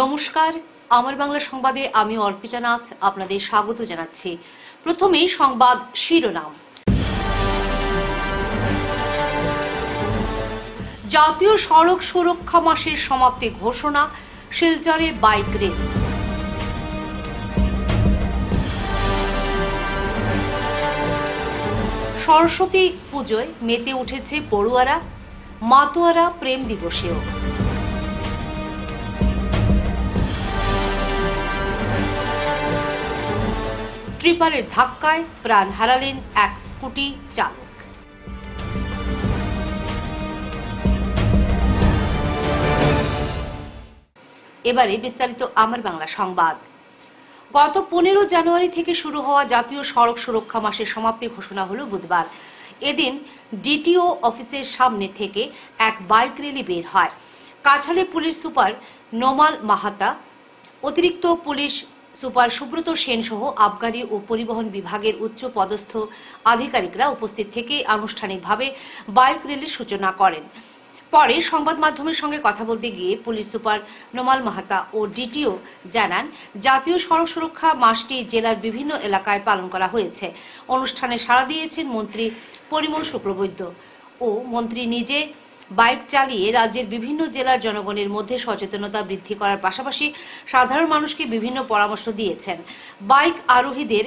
নমস্কার। আমার বাংলা সংবাদে আমি অর্পিতা নাথ, আপনাদের স্বাগত জানাচ্ছি। প্রথমেই সংবাদ শিরোনাম। জাতীয় সড়ক সুরক্ষা মাসের সমাপ্তি ঘোষণা, শিলচরে বাইক রেল। সরস্বতী পুজোয় মেতে উঠেছে পড়ুয়ারা, মাতোয়ারা প্রেম দিবসেও। ট্রিপারের ধাক্কায় প্রাণ হারালেন এক স্কুটি চালক। এবারে বিস্তারিত আমার বাংলা সংবাদ। গত পনেরো জানুয়ারি থেকে শুরু হওয়া জাতীয় সড়ক সুরক্ষা মাসের সমাপ্তি ঘোষণা হলো বুধবার। এদিন ডিটিও অফিসের সামনে থেকে এক বাইক র্যালি বের হয়। কাছাড়ে পুলিশ সুপার নোমাল মাহাতা, অতিরিক্ত পুলিশ সুপার সুব্রত সেন সহ আবগারি ও পরিবহন বিভাগের উচ্চ পদস্থ আধিকারিকরা উপস্থিত থেকে আনুষ্ঠানিকভাবে বাইক র্যালির সূচনা করেন। পরে সংবাদ মাধ্যমের সঙ্গে কথা বলতে গিয়ে পুলিশ সুপার নোমাল মাহাতা ও ডিটিও জানান, জাতীয় সড়ক সুরক্ষা মাসটি জেলার বিভিন্ন এলাকায় পালন করা হয়েছে। অনুষ্ঠানে সাড়া দিয়েছেন মন্ত্রী পরিমল শুক্লবৈদ্য ও মন্ত্রী নিজে বাইক চালিয়ে রাজ্যের বিভিন্ন জেলার জনগণের মধ্যে সচেতনতা বৃদ্ধি করার পাশাপাশি সাধারণ মানুষকে বিভিন্ন পরামর্শ দিয়েছেন। বাইক আরোহীদের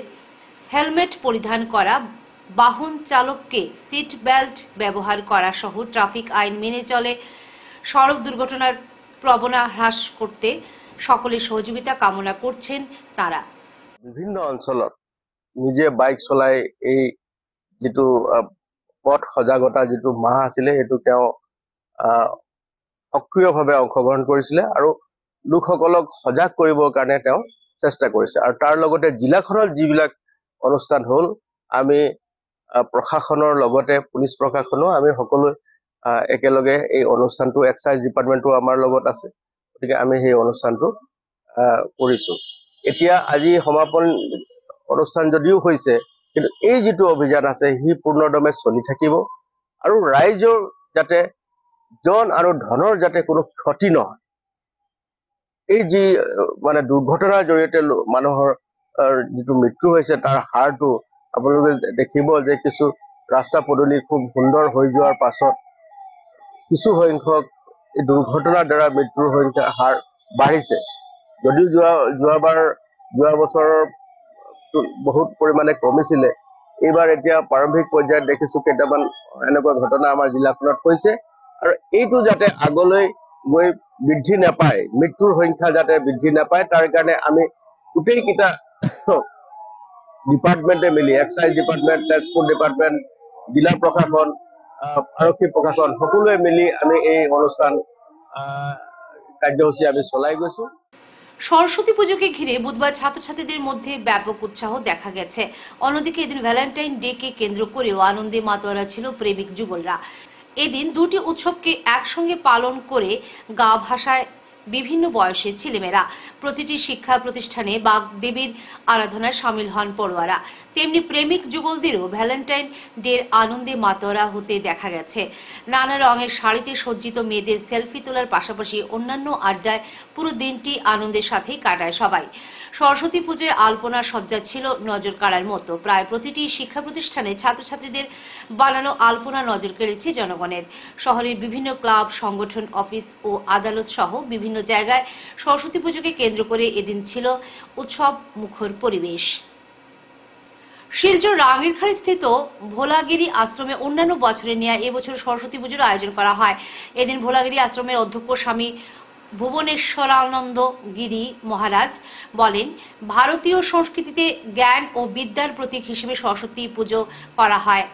হেলমেট পরিধান করা, বাহন চালককে সিট বেল্ট ব্যবহার করা সহ ট্রাফিক আইন মেনে চলে, সড়ক দুর্ঘটনার প্রবণা হ্রাস করতে সকলের সহযোগিতা কামনা করছেন তারা। বিভিন্ন অঞ্চলত নিজে বাইক চলাই এই যিটো পথ সজাগতা যিটো মাহ আছিলে, সেইটো তেওঁ সক্ৰিয়ভাৱে অংশগ্ৰহণ কৰিছিলে আৰু লোকসকলক সজাগ কৰিবৰ কাৰণে তেওঁ চেষ্টা কৰিছে। আৰু তাৰ লগতে জিলাখনত যিবিলাক অনুষ্ঠান হ'ল আমি প্ৰশাসনৰ লগতে পুলিচ প্ৰশাসনো আমি সকলোৱে একেলগে এই অনুষ্ঠানটো এক্সাইজ ডিপাৰ্টমেণ্টো আমাৰ লগত আছে গতিকে আমি সেই অনুষ্ঠানটো কৰিছো। এতিয়া আজি সমাপন অনুষ্ঠান যদিও হৈছে কিন্তু এই যিটো অভিযান আছে সি পূৰ্ণদমে চলি থাকিব। আৰু ৰাইজৰ যাতে জন আৰু ধনৰ যাতে কোনো ক্ষতি নহয়। এই যি মানে দুৰ্ঘটনাৰ জৰিয়তে মানুহৰ যিটো মৃত্যু হৈছে তাৰ হাৰটো আপোনালোকে দেখিব যে কিছু ৰাস্তা পদূলি খুব সুন্দৰ হৈ যোৱাৰ পাছত কিছু সংখ্যক এই দুৰ্ঘটনাৰ দ্বাৰা মৃত্যুৰ সংখ্যা হাৰ বাঢ়িছে। যদিও যোৱা যোৱাবাৰ যোৱা বছৰৰ বহুত পৰিমাণে কমিছিলে এইবাৰ এতিয়া প্ৰাৰম্ভিক পৰ্যায়ত দেখিছো কেইটামান এনেকুৱা ঘটনা আমাৰ জিলাখনত হৈছে। আৰু এইটো যাতে আগলৈ গৈ বৃদ্ধি নাপায়, মৃত্যুৰ সংখ্যা যাতে বৃদ্ধি নাপায়, তাৰ কাৰণে আমি গোটেইকেইটা ডিপাৰ্টমেণ্টে মিলি, এক্সাইজ ডিপাৰ্টমেণ্ট ট্ৰেন্সপৰ্ট ডিপাৰ্টমেণ্ট, জিলা প্ৰশাসন আৰক্ষী প্ৰশাসন, সকলোৱে মিলি আমি এই অনুষ্ঠান কাৰ্যসূচী আমি চলাই গৈছো। সরস্বতী পুজোকে ঘিরে বুধবার ছাত্রছাত্রীদের মধ্যে ব্যাপক উৎসাহ দেখা গেছে। অন্যদিকে এদিন ভ্যালেন্টাইন ডে কে কেন্দ্র করেও আনন্দে মাতোয়ারা ছিল প্রেমিক যুগলরা। এদিন দুটি উৎসবকে একসঙ্গে পালন করে গা ভাষায় বিভিন্ন বয়সের ছেলেমেয়েরা। প্রতিটি শিক্ষা প্রতিষ্ঠানে বাগদেবীর আরাধনায় সামিল হন পড়ুয়ারা। তেমনি প্রেমিক যুগলদেরও ভ্যালেন্টাইন ডের আনন্দে মাতোয়ারা হতে দেখা গেছে। নানা রঙের শাড়িতে সজ্জিত মেয়েদের সেলফি তোলার পাশাপাশি অন্যান্য আড্ডায় পুরো দিনটি আনন্দের সাথেই কাটায় সবাই। সরস্বতী পুজোয় আলপনা সজ্জা ছিল নজর কাড়ার মতো। প্রায় প্রতিটি শিক্ষা প্রতিষ্ঠানে ছাত্রছাত্রীদের বানানো আলপনা নজর কেড়েছে জনগণের। শহরের বিভিন্ন ক্লাব, সংগঠন, অফিস ও আদালত সহ বিভিন্ন জায়গায় সরস্বতী পুজোকে কেন্দ্র করে এদিন ছিল উৎসব মুখর পরিবেশ। শিলচর রাঙ্গিরখাড়ি স্থিত ভোলাগিরি আশ্রমে অন্যান্য বছরে নেয়া এবছর সরস্বতী পুজোর আয়োজন করা হয়। এদিন ভোলাগিরি আশ্রমের অধ্যক্ষ স্বামী ভুবনেশ্বরানন্দ গিরি মহারাজ বলেন, ভারতীয় সংস্কৃতিতে জ্ঞান ও বিদ্যার প্রতীক হিসেবে সরস্বতী পুজো করা হয়।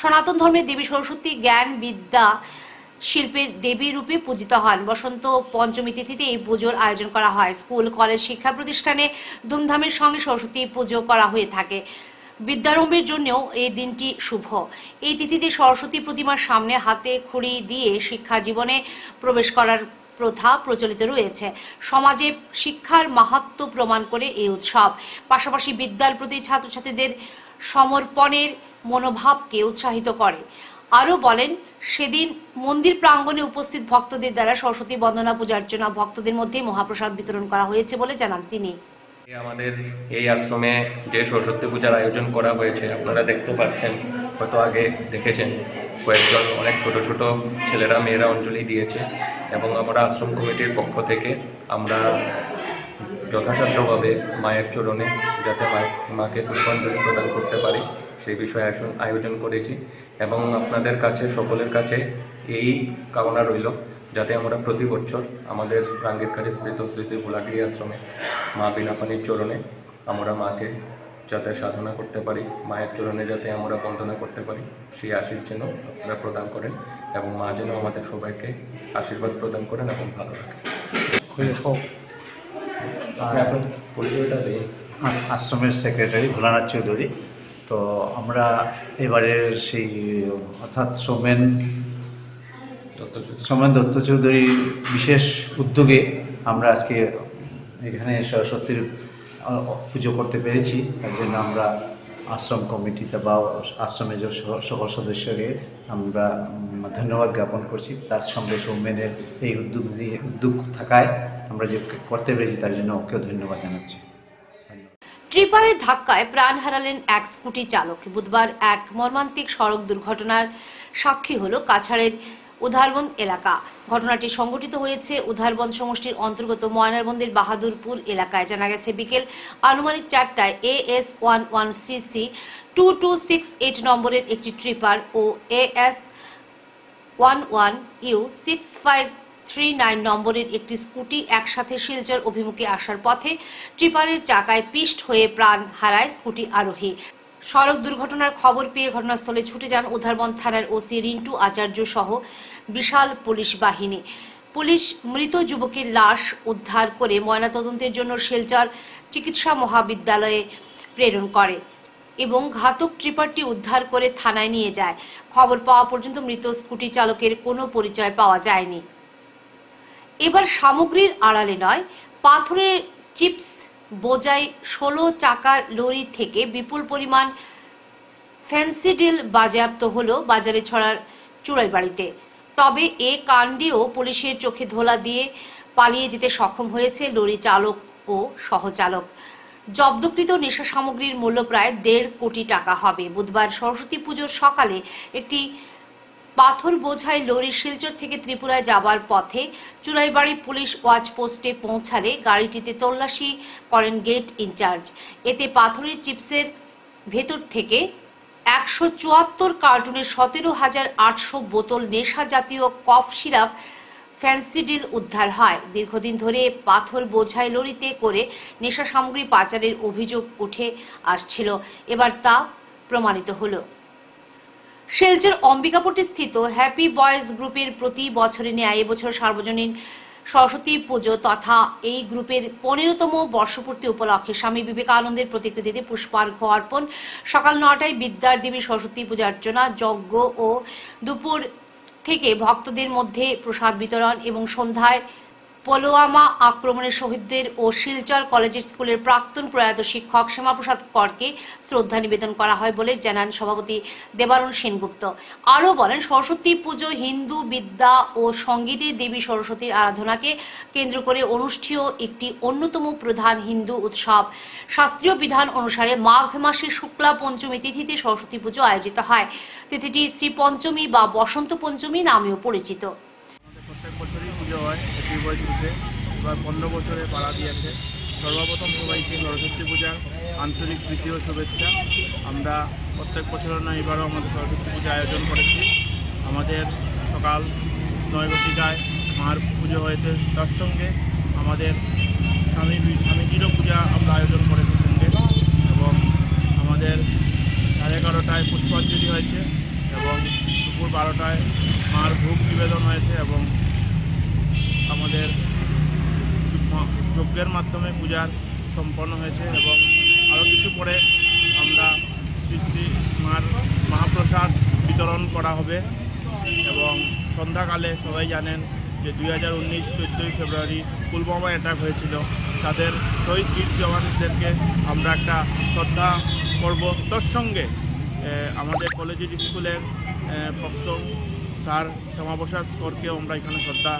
সনাতন ধর্মের দেবী সরস্বতী জ্ঞান, বিদ্যা শিল্পের দেবী রূপে পূজিত হন। বসন্ত পঞ্চমী তিথিতে এই পুজোর আয়োজন করা হয়। স্কুল, কলেজ, শিক্ষা প্রতিষ্ঠানে ধুমধামের সঙ্গে সরস্বতী পুজো করা হয়ে থাকে। বিদ্যারম্ভের জন্যও এই দিনটি শুভ। এই তিথিতে সরস্বতী প্রতিমার সামনে হাতে খুঁড়ি দিয়ে শিক্ষা জীবনে প্রবেশ করার প্রথা প্রচলিত রয়েছে। সমাজে শিক্ষার মাহাত্ম প্রমাণ করে এই উৎসব। পাশাপাশি বিদ্যার প্রতি ছাত্রছাত্রীদের সমর্পণের মনোভাবকে উৎসাহিত করে। আরও বলেন, সেদিন মন্দির প্রাঙ্গণে উপস্থিত ভক্তদের দ্বারা সরস্বতী বন্দনা পূজার্চনা ভক্তদের মধ্যে মহাপ্রসাদ বিতরণ করা হয়েছে বলে জানান তিনি। আমাদের এই আশ্রমে যে সরস্বতী পূজার আয়োজন করা হয়েছে, আপনারা দেখতে পাচ্ছেন, হয়তো আগে দেখেছেন, কয়েকজন অনেক ছোট ছোট ছেলেরা, মেয়েরা অঞ্জলি দিয়েছে এবং আমরা আশ্রম কমিটির পক্ষ থেকে আমরা যথাসাধ্যভাবে মায়ের চরণে যাতে মাকে পুষ্পাঞ্জলি প্রদান করতে পারি। সেই বিষয়ে আয়োজন- আয়োজন করেছি এবং আপনাদের কাছে সকলের কাছে এই কামনা রইল যাতে আমরা প্রতি বছর আমাদের রাঙ্গের কাছে স্থিত শ্রী শ্রী ভোলাগিরি আশ্রমে মা বিনাপানির চরণে আমরা মাকে যাতে সাধনা করতে পারি মায়ের চরণে যাতে আমরা বন্দনা করতে পারি সেই আশীর্বাদ যেন আপনারা প্রদান করেন এবং মা যেন আমাদের সবাইকে আশীর্বাদ প্রদান করেন এবং ভালো রাখেন। পরিচয়টা আশ্রমের সেক্রেটারি ভোলানাথ চৌধুরী। তো আমরা এবারের সেই অর্থাৎ সোমেন সোমেন দত্ত চৌধুরীর বিশেষ উদ্যোগে আমরা আজকে এখানে সরস্বতীর পুজো করতে পেরেছি। তার জন্য আমরা আশ্রম কমিটিতে বা আশ্রমের যে সকল সদস্যকে আমরা ধন্যবাদ জ্ঞাপন করছি। তার সঙ্গে সৌমেনের এই উদ্যোগ নিয়ে উদ্যোগ থাকায় আমরা যে করতে পেরেছি তার জন্য ওকেও ধন্যবাদ জানাচ্ছি। ট্রিপারের ধাক্কায় প্রাণ হারালেন এক স্কুটি চালক। বুধবার এক মর্মান্তিক সড়ক দুর্ঘটনার সাক্ষী হল কাছাড়ের উধারবন এলাকা। ঘটনাটি সংঘটিত হয়েছে উধারবন সমষ্টির অন্তর্গত ময়নারবন্দের বাহাদুরপুর এলাকায়। জানা গেছে, বিকেল আনুমানিক চারটায় A S one one CC two two six eight নম্বরের একটি tipper O A S one one U six five three nine নম্বরের একটি স্কুটি একসাথে শিলচর অভিমুখে আসার পথে ট্রিপারের চাকায় পিষ্ট হয়ে প্রাণ হারায় স্কুটি আরোহী। সড়ক দুর্ঘটনার খবর পেয়ে ঘটনাস্থলে ছুটে যান উধারবন থানার ওসি রিন্টু আচার্য সহ বিশাল পুলিশ বাহিনী। পুলিশ মৃত যুবকের লাশ উদ্ধার করে ময়নাতদন্তের জন্য শিলচর চিকিৎসা মহাবিদ্যালয়ে প্রেরণ করে এবং ঘাতক ট্রিপারটি উদ্ধার করে থানায় নিয়ে যায়। খবর পাওয়া পর্যন্ত মৃত স্কুটি চালকের কোনো পরিচয় পাওয়া যায়নি। এবার সামগ্রীর আড়ালে নয়, পাথরের চিপস বোঝাই ষোলো চাকার লরি থেকে বিপুল পরিমাণ ফ্যান্সিডিল বাজেয়াপ্ত হলো বাজারে ছড়ার চুড়াই বাড়িতে। তবে এ কাণ্ডেও পুলিশের চোখে ধোলা দিয়ে পালিয়ে যেতে সক্ষম হয়েছে লরি চালক ও সহচালক। জব্দকৃত নেশা সামগ্রীর মূল্য প্রায় দেড় কোটি টাকা হবে। বুধবার সরস্বতী পুজোর সকালে একটি পাথর বোঝাই লরি শিলচর থেকে ত্রিপুরায় যাবার পথে চুরাইবাড়ি পুলিশ ওয়াচ পোস্টে পৌঁছালে গাড়িটিতে তল্লাশি করেন গেট ইনচার্জ। এতে পাথরের চিপসের ভেতর থেকে একশো চুয়াত্তর কার্টুনে সতেরো হাজার আটশো বোতল নেশা জাতীয় কফ সিরাপ ফ্যান্সিডিল উদ্ধার হয়। দীর্ঘদিন ধরে পাথর বোঝাই লরিতে করে নেশা সামগ্রী পাচারের অভিযোগ উঠে আসছিল। এবার তা প্রমাণিত হলো। শিলচর অম্বিকাপুরটি স্থিত হ্যাপি বয়েজ গ্রুপের প্রতি বছরে ন্যায় এবছর সার্বজনীন সরস্বতী পুজো তথা এই গ্রুপের পনেরোতম বর্ষপূর্তি উপলক্ষে স্বামী বিবেকানন্দের প্রতিকৃতিতে পুষ্পার্ঘ অর্পণ, সকাল নটায় বিদ্যার দেবী সরস্বতী পূজা অর্চনা, যজ্ঞ ও দুপুর থেকে ভক্তদের মধ্যে প্রসাদ বিতরণ এবং সন্ধ্যায় পলোয়ামা আক্রমণের শহীদদের ও শিলচর কলেজের স্কুলের প্রাক্তন প্রয়াত শিক্ষক শ্যামাপ্রসাদ করকে শ্রদ্ধা নিবেদন করা হয় বলে জানান সভাপতি দেবারণ সেনগুপ্ত। আরও বলেন, সরস্বতী পুজো, হিন্দু বিদ্যা ও সঙ্গীতের দেবী সরস্বতীর আরাধনাকে কেন্দ্র করে অনুষ্ঠেয় একটি অন্যতম প্রধান হিন্দু উৎসব। শাস্ত্রীয় বিধান অনুসারে মাঘ মাসে শুক্লা পঞ্চমী তিথিতে সরস্বতী পুজো আয়োজিত হয়। তিথিটি শ্রী পঞ্চমী বা বসন্ত পঞ্চমী নামেও পরিচিত। পুজো হয় বই দিতে এবার পনেরো বছরে পাড়া দিয়েছে। সর্বপ্রথম সবাইকে সরস্বতী পূজার আন্তরিক ও শুভেচ্ছা। আমরা প্রত্যেক বছরের না এবারও আমাদের সরস্বতী পূজা আয়োজন করেছি। আমাদের সকাল নয় বটিকায় মার পুজো হয়েছে। তার সঙ্গে আমাদের স্বামী, স্বামীজিরও পূজা আমরা আয়োজন করেছি সঙ্গে। এবং আমাদের সাড়ে এগারোটায় পুষ্পাঞ্জলি হয়েছে এবং দুপুর বারোটায় মার ভোগ নিবেদন হয়েছে এবং আমাদের যজ্ঞের মাধ্যমে পূজার সম্পন্ন হয়েছে এবং আরও কিছু পরে আমরা শ্রী শ্রী মার মহাপ্রসাদ বিতরণ করা হবে এবং সন্ধ্যাকালে সবাই জানেন যে দুই হাজার উনিশ চোদ্দোই ফেব্রুয়ারি পুলবামা অ্যাটাক হয়েছিল। তাদের শহীদ বীর জওয়ানদেরকে আমরা একটা শ্রদ্ধা করব। সঙ্গে আমাদের কলেজের স্কুলের প্রথম স্যার শ্যামাপ্রসাদ করকেও আমরা এখানে শ্রদ্ধা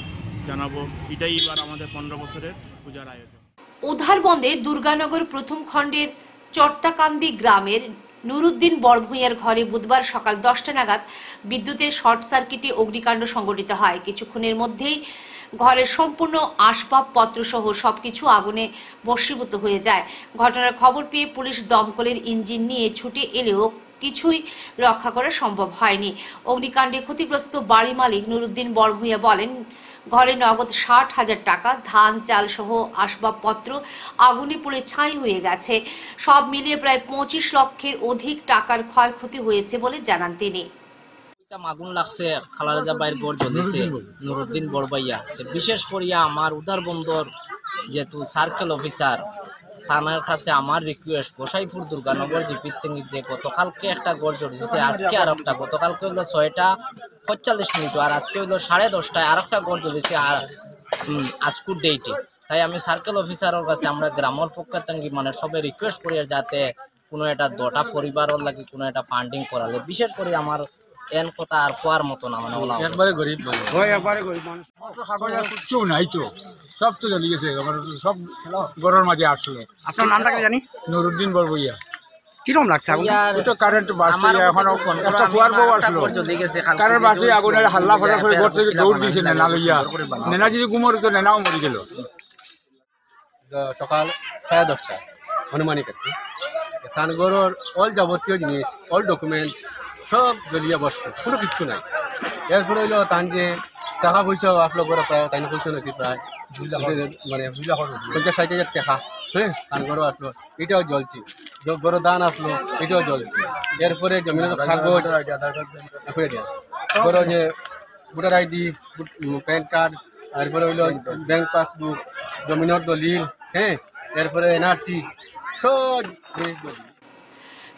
জানাব। এটাই এবার আমাদের পনেরো বছরের পূজার আয়োজন। উদ্ধারবন্দে দুর্গানগর প্রথম খণ্ডের চর্তাকান্দি গ্রামের নুরুদ্দিন বড়ভূঁইয়ার ঘরে বুধবার সকাল দশটা নাগাদ বিদ্যুতের শর্ট সার্কিটে অগ্নিকাণ্ড সংঘটিত হয়। কিছুক্ষণের মধ্যেই ঘরের সম্পূর্ণ আসবাবপত্র সহ সবকিছু আগুনে ভস্মীভূত হয়ে যায়। ঘটনার খবর পেয়ে পুলিশ দমকলের ইঞ্জিন নিয়ে ছুটে এলেও কিছুই রক্ষা করা সম্ভব হয়নি। অগ্নিকাণ্ডে ক্ষতিগ্রস্ত বাড়ি মালিক নুরুদ্দিন বড়ভূঁইয়া বলেন ঘরে নগদ ষাট হাজার টাকা, ধান, চাল সহ আসবাবপত্র আগুনে পুড়ে ছাই হয়ে গেছে। সব মিলিয়ে প্রায় পঁচিশ লক্ষের অধিক টাকার ক্ষয়ক্ষতি হয়েছে বলে জানান তিনি। আগুন লাগছে খালারাজা বাইর গড় জ্বলেছে নুরুদ্দিন বড়বাইয়া বিশেষ করিয়া আমার উদার বন্দর যেহেতু সার্কেল অফিসার থানার কাছে আমার রিকোয়েস্ট গোসাইপুর দুর্গানগর জিপির তেঙ্গিতে গতকালকে একটা গড় জ্বলিছে আজকে আর একটা গতকালকে হইল ছয়টা পঁয়তাল্লিশ মিনিট আর আজকে হইল সাড়ে দশটায় আর একটা গড় জ্বলিছে আর আজকুর ডেটে তাই আমি সার্কেল অফিসারের কাছে, আমরা গ্রামের পক্ষে তেঙ্গি মানে সবে রিকোয়েস্ট করি যাতে কোনো একটা দটা পরিবারের লাগে কোনো একটা ফান্ডিং করালে বিশেষ করে আমার এন কথা আর কোয়ার মতো না মানে ওলা একবারে গরিব ওই একবারে গরিব মানুষ। কাগজ আর কিচ্ছু নাই তো। সব তো জ্বলি গেছে আমার সব গরুর মাঝে আসলো। আপনার নামটা কি জানি? নুরুদ্দিন বরবইয়া। কীরকম লাগছে আগুন? ওই তো কারেন্ট বাসছে এখন একটা ফুয়ার বউ আসলো। কারেন্ট বাসে আগুনের হাল্লা ফটা করে ঘর থেকে দৌড় দিয়েছে নেনা লইয়া। নেনা যদি গুমর তো নেনাও মরে গেল। সকাল সাড়ে দশটা হনুমানিক আর কি অল যাবতীয় জিনিস অল ডকুমেন্ট সব জ্বলিয়ে বসছে, কোনো কিচ্ছু নাই। এরপরে হইল তান যে টাকা পয়সাও আসলো করে প্রায় তাই পয়সা নাকি প্রায় মানে পঞ্চাশ ষাট হাজার টাকা। হ্যাঁ তানগরও আসলো, এটাও জ্বলছে। বড় দান আসলো, এটাও জ্বলছে। এরপরে জমিনের কাগজ করে যে ভোটার আইডি প্যান কার্ড তারপরে হইল ব্যাংক পাসবুক, জমিনের দলিল হ্যাঁ এরপরে এনআরসি, সব জিনিস দলিল।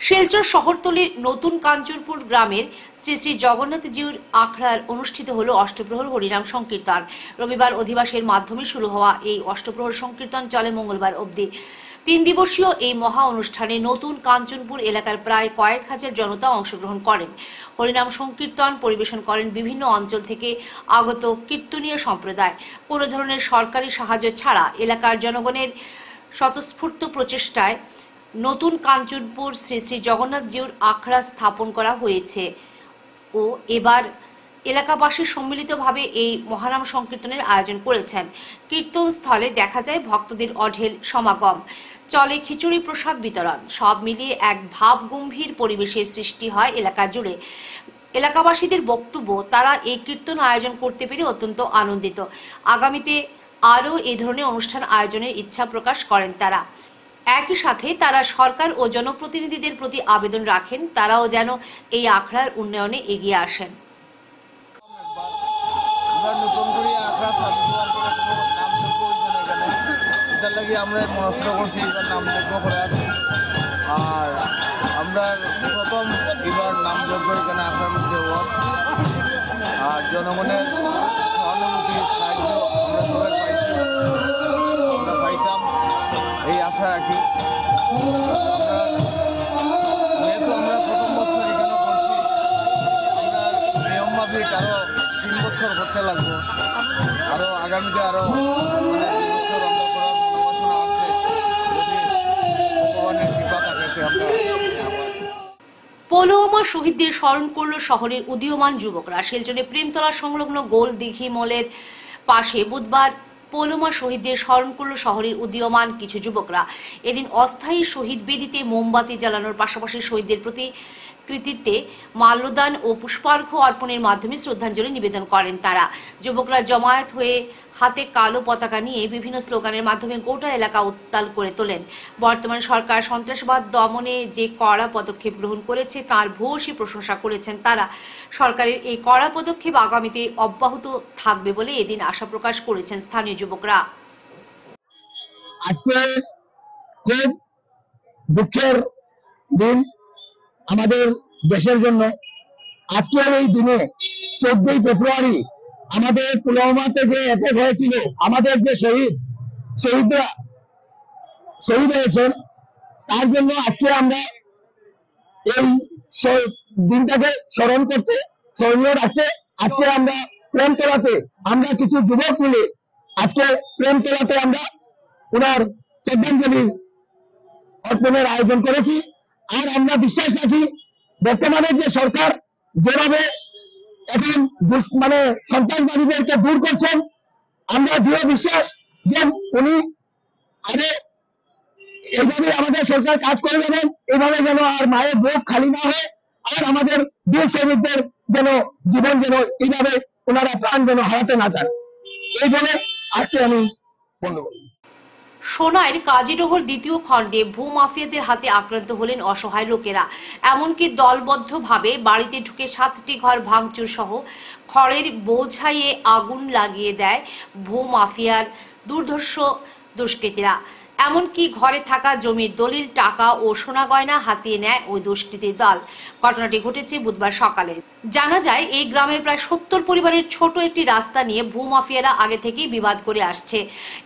শিলচর শহরতলির নতুন কাঞ্চনপুর গ্রামের শ্রী শ্রী জগন্নাথ জিউর আখড়ার অনুষ্ঠিত হল অষ্টপ্রহর হরিনাম সংকীর্তন। রবিবার অধিবাসের মাধ্যমে শুরু হওয়া এই অষ্টপ্রহর সংকীর্তন চলে মঙ্গলবার অবধি। তিন দিবসীয় এই মহা অনুষ্ঠানে নতুন কাঞ্চনপুর এলাকার প্রায় কয়েক হাজার জনতা অংশগ্রহণ করেন। হরিনাম সংকীর্তন পরিবেশন করেন বিভিন্ন অঞ্চল থেকে আগত কীর্তনীয় সম্প্রদায়। কোনো ধরনের সরকারি সাহায্য ছাড়া এলাকার জনগণের স্বতঃস্ফূর্ত প্রচেষ্টায় নতুন কাঞ্চনপুর শ্রী শ্রী জগন্নাথ জিউর আখড়া স্থাপন করা হয়েছে। ও এবার এলাকাবাসী সম্মিলিতভাবে এই মহানাম সংকীর্তনের আয়োজন করেছেন। কীর্তন স্থলে দেখা যায় ভক্তদের অঢেল সমাগম। চলে খিচুড়ি প্রসাদ বিতরণ। সব মিলিয়ে এক ভাবগম্ভীর পরিবেশের সৃষ্টি হয় এলাকা জুড়ে। এলাকাবাসীদের বক্তব্য, তারা এই কীর্তন আয়োজন করতে পেরে অত্যন্ত আনন্দিত। আগামীতে আরও এই ধরনের অনুষ্ঠান আয়োজনের ইচ্ছা প্রকাশ করেন তারা। একই সাথে তারা সরকার ও জনপ্রতিনিধিদের প্রতি আবেদন রাখেন, তারাও যেন এই আখড়ার উন্নয়নে এগিয়ে আসেন। আর আমরা আখড়ার মধ্যে আর জনগণের সহানুভূতি, সাহায্য আমরা পাইতাম। এই আশা রাখি। যেহেতু আমরা প্রথম বছর এখানে করছি আমরা নিয়ম মাফিক আরও তিন বছর করতে লাগবো। আরও আগামীতে আরও মানে বছর আমরা শহীদদের স্মরণ করল শহরের উদীয়মান যুবকরা। শিলচরে প্রেমতলা সংলগ্ন গোল দিঘি মলের পাশে বুধবার পৌলমা শহীদদের স্মরণ করল শহরের উদীয়মান কিছু যুবকরা। এদিন অস্থায়ী শহীদ বেদিতে মোমবাতি জ্বালানোর পাশাপাশি শহীদদের প্রতি কৃতিত্বে মাল্যদান ও পুষ্পার্ঘ অর্পণের মাধ্যমে শ্রদ্ধাঞ্জলি নিবেদন করেন তারা। যুবকরা জমায়েত হয়ে হাতে কালো পতাকা নিয়ে বিভিন্ন স্লোগানের মাধ্যমে গোটা এলাকা উত্তাল করে তোলেন। বর্তমান সরকার সন্ত্রাসবাদ দমনে যে কড়া পদক্ষেপ গ্রহণ করেছে তার ভূয়সী প্রশংসা করেছেন তারা। সরকারের এই কড়া পদক্ষেপ আগামীতে অব্যাহত থাকবে বলে এদিন আশা প্রকাশ করেছেন স্থানীয় যুবকরা। আজকে খুব দুঃখের দিন। আমাদের দেশের জন্য। আজকের এই দিনে চোদ্দই ফেব্রুয়ারি আমাদের পুলওয়ামাতে যে অ্যাটাক হয়েছিল আমাদের যে শহীদ, শহীদরা, শহীদ হয়েছেন। তার জন্য আজকে আমরা এই দিনটাকে স্মরণ করতে, স্মরণীয় রাখতে আজকে আমরা প্রেম তোলাতে আমরা কিছু যুবক মিলে আজকে প্রেম তোলাতে আমরা ওনার শ্রদ্ধাঞ্জলি অর্পণের আয়োজন করেছি। আর আমরা বিশ্বাস রাখি, বর্তমানে যে সরকার যেভাবে এখন মানে সন্ত্রাসবাদীদেরকে দূর করছেন, আমরা দৃঢ় বিশ্বাস যে উনি আরও এইভাবে আমাদের সরকার কাজ করে যাবেন, এইভাবে যেন আর মায়ের বুক খালি না হয়, আর আমাদের বীর সৈনিকদের যেন জীবন যেন এইভাবে ওনারা প্রাণ যেন হারাতে না চান। এই বলে আজকে আমি বন্ধ সোনাইয়ের কাজীডোহর দ্বিতীয় খণ্ডে ভূমাফিয়াদের হাতে আক্রান্ত হলেন অসহায় লোকেরা। এমনকি দলবদ্ধভাবে বাড়িতে ঢুকে সাতটি ঘর ভাঙচুর সহ খড়ের বোঝাইয়ে আগুন লাগিয়ে দেয় ভূমাফিয়ার দুর্ধর্ষ দুষ্কৃতীরা। এমনকি ঘরে থাকা জমির দলিল, টাকা ও সোনা গয়না হাতিয়ে নেয় ওই দুষ্কৃতীর দল। ঘটনাটি ঘটেছে বুধবার সকালে। জানা যায়, এই গ্রামে প্রায় সত্তর পরিবারের ছোট একটি রাস্তা নিয়ে ভূমাফিয়ারা আগে থেকেই বিবাদ করে আসছে।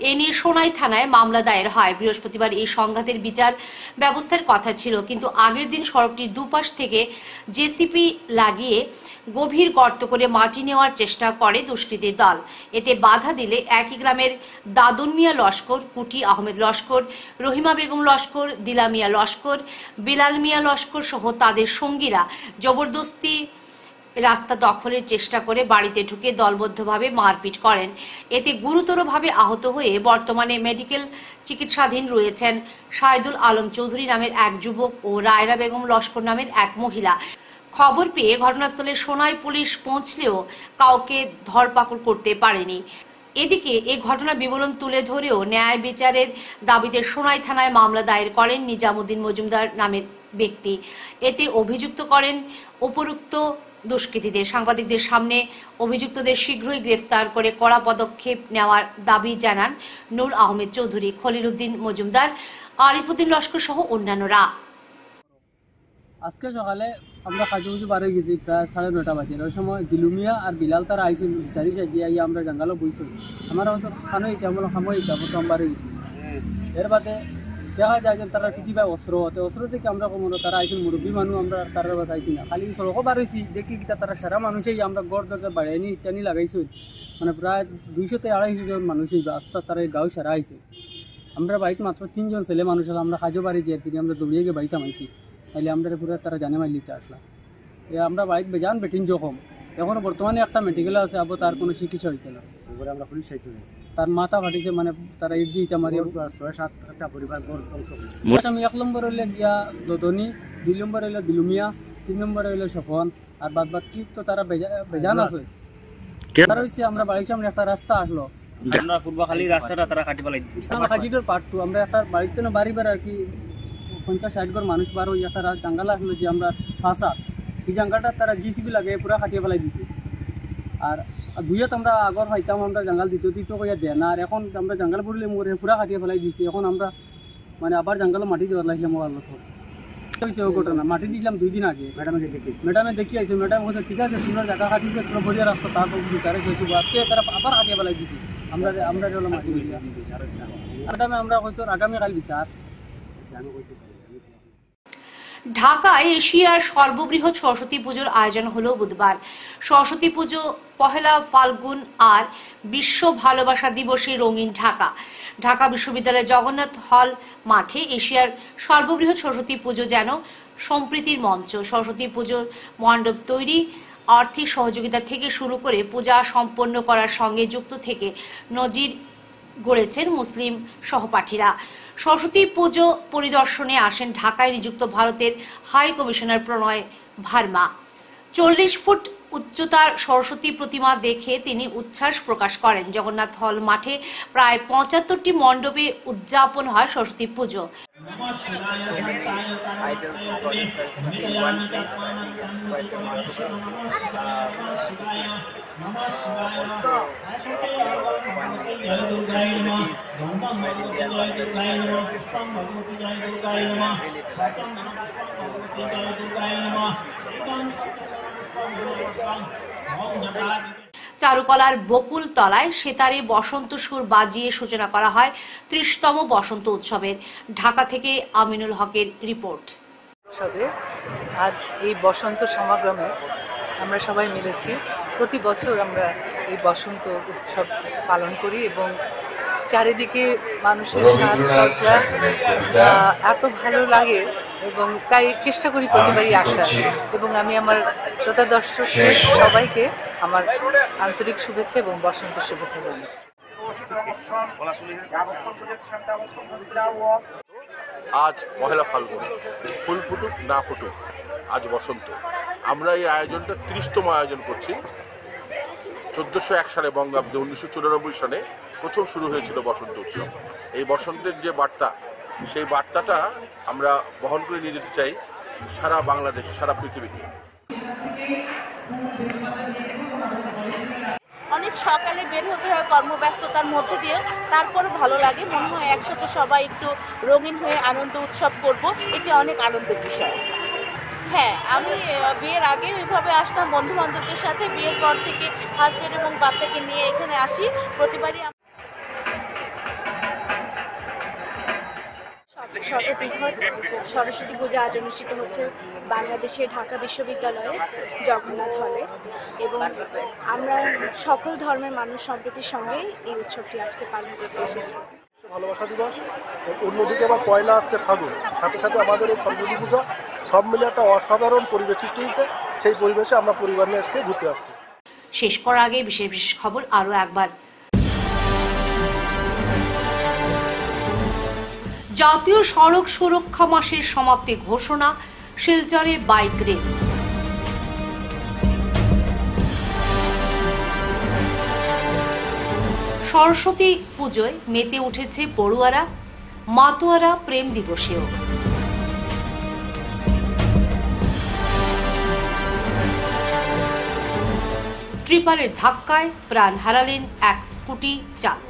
এ নিয়ে সোনাই থানায় মামলা দায়ের হয়। বৃহস্পতিবার এই সংঘাতের বিচার ব্যবস্থার কথা ছিল, কিন্তু আগের দিন সড়কটির দুপাশ থেকে জেসিপি লাগিয়ে গভীর গর্ত করে মাটি নেওয়ার চেষ্টা করে দুষ্কৃতীর দল। এতে বাধা দিলে একই গ্রামের দাদন মিয়া লস্কর, কুটি আহমেদ লস্কর, রহিমা বেগম লস্কর, দিলা মিয়া লস্কর, বিলাল মিয়া লস্কর সহ তাদের সঙ্গীরা জবরদস্তি রাস্তা দখলের চেষ্টা করে বাড়িতে ঢুকে দলবদ্ধভাবে মারপিট করেন। এতে গুরুতরভাবে আহত হয়ে বর্তমানে মেডিকেল চিকিৎসাধীন রয়েছেন সাইদুল আলম চৌধুরী নামের এক যুবক ও রায়রা বেগম লস্কর নামের এক মহিলা। খবর পেয়ে ঘটনাস্থলে সোনাই পুলিশ পৌঁছলেও কাউকে ধরপাকড় করতে পারেনি। এদিকে এ ঘটনার বিবরণ তুলে ধরেও ন্যায় বিচারের দাবিতে সোনাই থানায় মামলা দায়ের করেন নিজামুদ্দিন মজুমদার নামের ব্যক্তি। এতে অভিযুক্ত করেন উপরুক্ত দুষ্কৃতীদের। সাংবাদিকদের সামনে অভিযুক্তদের শীঘ্রই গ্রেফতার করে কড়া পদক্ষেপ নেওয়ার দাবি জানান নূর আহমেদ চৌধুরী খলিল উদ্দিন মজুমদার আরিফুদ্দিন লস্কর সহ অন্যান্যরা। আজকে সকালে আমরা কাজু কুজু বার গেছি প্রায় সাড়ে নটা বাজে। ওই সময় দিলুমিয়া আর বিলাল তারা আইসি বিচারি সাজিয়ে আইয়া আমরা জঙ্গালও বইছি আমার হয়তো খানো আমরা খামো ইটা প্রথম বার গেছি। এর বাদে দেখা যায় যে তারা পায় অস্ত্র অস্ত্র থেকে আমরা কমলো তারা আইসি মুরব্বী মানুষ আমরা তারা বাস না। খালি সড়কও বার দেখি কিতা তারা সারা মানুষই, আমরা গড় দরজা বাড়াইনি ইটানি লাগাইছি। মানে প্রায় দুইশো থেকে আড়াইশো জন মানুষই আস্তা তারা গাঁও সারা আইছে আমরা বাড়িতে মাত্র তিনজন ছেলে মানুষ হলো আমরা কাজও বাড়ি দিয়ে ফিরে আমরা দৌড়িয়ে গিয়ে বাড়িতে মাইছি তাইলে আমরা পুরো তারা জানে মাইলিতে আসলাম এ, আমরা বাড়িতে বেজান বেটিন জখম। এখনও বর্তমানে একটা মেডিকেল আছে, আবো তার কোনো চিকিৎসা হয়েছে না। আমরা পুলিশ তার মাথা ফাটিছে মানে তারা ইট দিয়ে মারি ছয় সাত পরিবার ধ্বংস আমি এক নম্বর হইলে গিয়া দদনি দুই নম্বর হইলে দিলুমিয়া তিন নম্বর হইলে সফন আর বাদ বাকি তো তারা বেজা- বেজান আছে। তারা হচ্ছে আমরা বাড়ির সামনে একটা রাস্তা আসলো। আমরা পূর্বখালী রাস্তাটা তারা কাটি পেলাই দিচ্ছি আমরা কাজিটোর পার্ট টু আমরা একটা বাড়িতে না বাড়ি আর কি পঞ্চাশ ষাট ঘর মানুষ বার ওই একটা জাঙ্গাল আসলো যে আমরা ফাঁসা। এই জাঙ্গাটা তারা জিসিবি লাগে পুরা কাটিয়ে ফেলাই দিছে। আর দুইয়াত আমরা আগর হইতাম আমরা জাঙ্গাল দিত দিত কইয়া দেয় না আর এখন আমরা জাঙ্গাল পড়লে মোরে পুরা কাটিয়ে ফেলাই দিছি। এখন আমরা মানে আবার জাঙ্গালে মাটি দেওয়ার লাগলাম আমার আল্লাহ হয়েছে ও ঘটনা মাটি দিয়েছিলাম দুই দিন আগে। ম্যাডামে দেখি ম্যাডামে দেখি আইছে ম্যাডাম বলছে ঠিক আছে তোমার জায়গা কাটিয়েছে তোমার বড়িয়া রাস্তা তারপর বিচারে হব আজকে তারা আবার কাটিয়ে ফেলাই দিছি। আমরা আমরা মাটি ম্যাডামে আমরা হয়তো আগামীকাল বিচার ঢাকায় এশিয়ার সর্ববৃহৎ সরস্বতী পুজোর আয়োজন হলো বুধবার। সরস্বতী পুজো, পহেলা ফাল্গুন আর বিশ্ব ভালোবাসা দিবসে রঙিন ঢাকা। ঢাকা বিশ্ববিদ্যালয়ের জগন্নাথ হল মাঠে এশিয়ার সর্ববৃহৎ সরস্বতী পুজো যেন সম্প্রীতির মঞ্চ। সরস্বতী পুজোর মণ্ডপ তৈরি, আর্থিক সহযোগিতা থেকে শুরু করে পূজা সম্পন্ন করার সঙ্গে যুক্ত থেকে নজির গড়েছেন মুসলিম সহপাঠীরা। সরস্বতী পুজো পরিদর্শনে আসেন ঢাকায় নিযুক্ত ভারতের হাই কমিশনার প্রণয় ভার্মা। চল্লিশ ফুট উচ্চতার সরস্বতী প্রতিমা দেখে তিনি উচ্ছ্বাস প্রকাশ করেন। জগন্নাথ হল মাঠে প্রায় পঁচাত্তরটি মণ্ডপে উদযাপন হয় সরস্বতী পুজো। so many idols who got results in one place. I think it's quite remarkable. Um, uh, also, uh, one uh, festivities when India got the results of really remarkable to enjoy. চারুকলার বকুল তলায় সেতারে বসন্ত সুর বাজিয়ে সূচনা করা হয় ত্রিশতম বসন্ত উৎসবের। ঢাকা থেকে আমিনুল হকের report. উৎসবে আজ এই বসন্ত সমাগমে আমরা সবাই মিলেছি। প্রতি বছর আমরা এই বসন্ত উৎসব পালন করি এবং চারিদিকে মানুষের সাজসজ্জা এত ভালো লাগে এবং তাই চেষ্টা করি প্রতিবারই আসার। এবং আমি আমার শ্রোতা দর্শকদের সবাইকে আমার আন্তরিক শুভেচ্ছা এবং বসন্ত শুভেচ্ছা জানাচ্ছি। আজ পহেলা ফাল্গুন। ফুল ফুটুক না ফুটুক আজ বসন্ত। আমরা এই আয়োজনটা ত্রিশতম আয়োজন করছি। চোদ্দোশো এক সালে বঙ্গাব্দে উনিশশো চুরানব্বই সালে প্রথম শুরু হয়েছিল বসন্ত উৎসব। এই বসন্তের যে বার্তা সেই বার্তাটা আমরা বহন করে নিয়ে যেতে চাই সারা বাংলাদেশ, সারা পৃথিবীতে অনেক সকালে বের হতে হয় কর্মব্যস্ততার মধ্যে দিয়ে। তারপরে ভালো লাগে। মনে হয় একসাথে সবাই একটু রঙিন হয়ে আনন্দ উৎসব করব। এটি অনেক আনন্দের বিষয়। হ্যাঁ আমি বিয়ের আগে ওইভাবে আসতাম। বন্ধু বান্ধবদের সাথে বিয়ের পর থেকে হাজবেন্ড এবং বাচ্চাকে নিয়ে এখানে আসি। প্রতিবারই শতবৃহৎ সরস্বতী পূজা আজ অনুষ্ঠিত হচ্ছে বাংলাদেশের ঢাকা বিশ্ববিদ্যালয়ে জগন্নাথ হলে। এবং আমরা সকল ধর্মের মানুষ সম্প্রীতির সঙ্গে এই উৎসবটি আজকে পালন করতে এসেছি। ভালোবাসা দিবস। অন্যদিকে আবার পয়লা আসছে ফাগুন। সাথে সাথে আমাদের এই সরস্বতী পুজো সব মিলে একটা অসাধারণ পরিবেশ সৃষ্টি হয়েছে। সেই পরিবেশে আমরা পরিবার নিয়ে আজকে ঘুরতে আসছি। শেষ করার আগে বিশেষ বিশেষ খবর আরও একবার। জাতীয় সড়ক সুরক্ষা মাসের সমাপ্তি ঘোষণা, শিলচরে বাইক রেল। সরস্বতী পুজোয় মেতে উঠেছে পড়ুয়ারা, মাতোয়ারা প্রেম দিবসেও। ট্রিপারের ধাক্কায় প্রাণ হারালেন এক স্কুটি চালক।